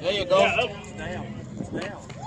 There you go. Yeah, up, down, down.